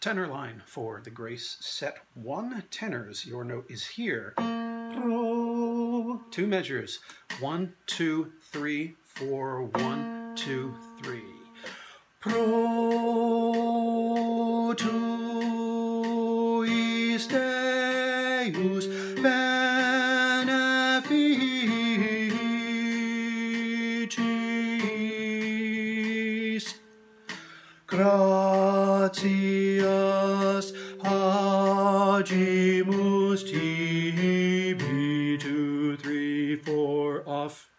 tenor line for the Grace set one tenors. Your note is here. Two measures. One, two, three, four, one, two, three. Pro tuis Deus beneficis. Agimus tibi two three four off.